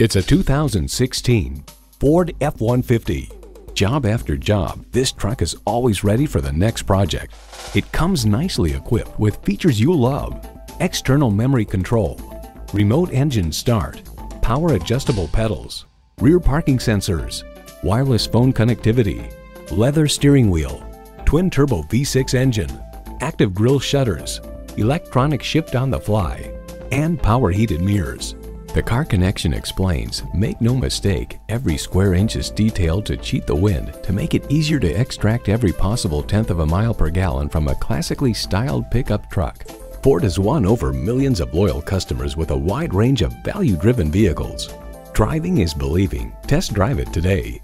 It's a 2016 Ford F-150. Job after job, this truck is always ready for the next project. It comes nicely equipped with features you love. External memory control, remote engine start, power adjustable pedals, rear parking sensors, wireless phone connectivity, leather steering wheel, twin turbo V6 engine, active grille shutters, electronic shift on the fly, and power heated mirrors. The Car Connection explains, make no mistake, every square inch is detailed to cheat the wind to make it easier to extract every possible tenth of a mile per gallon from a classically styled pickup truck. Ford has won over millions of loyal customers with a wide range of value-driven vehicles. Driving is believing. Test drive it today.